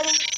everybody.